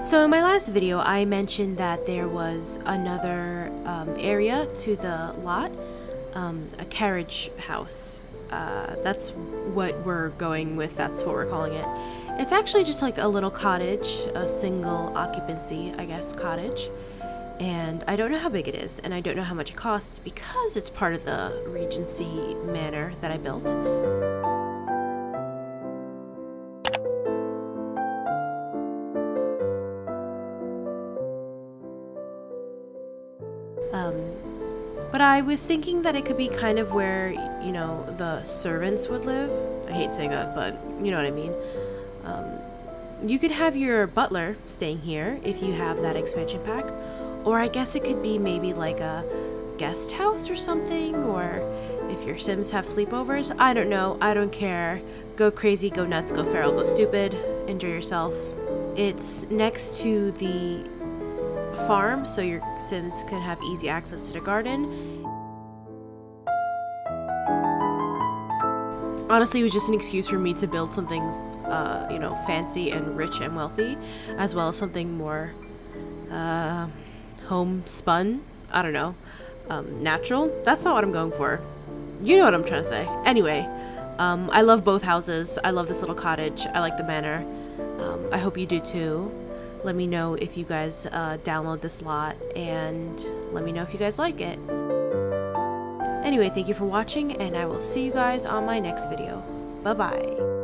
So in my last video, I mentioned that there was another um, area to the lot, um, a carriage house. Uh, that's what we're going with, that's what we're calling it. It's actually just like a little cottage, a single occupancy, I guess, cottage. And I don't know how big it is, and I don't know how much it costs because it's part of the Regency Manor that I built. Um, but I was thinking that it could be kind of where, you know, the servants would live. I hate saying that, but you know what I mean. Um, you could have your butler staying here if you have that expansion pack. Or I guess it could be maybe like a guest house or something. Or if your Sims have sleepovers. I don't know. I don't care. Go crazy, go nuts, go feral, go stupid. Enjoy yourself. It's next to the farm so your Sims can have easy access to the garden. Honestly, it was just an excuse for me to build something, uh, you know, fancy and rich and wealthy, as well as something more uh, homespun. I don't know, um, natural. That's not what I'm going for. You know what I'm trying to say. Anyway, um, I love both houses. I love this little cottage. I like the manor. Um, I hope you do too. Let me know if you guys uh, download this lot and let me know if you guys like it. Anyway, thank you for watching and I will see you guys on my next video. Bye bye.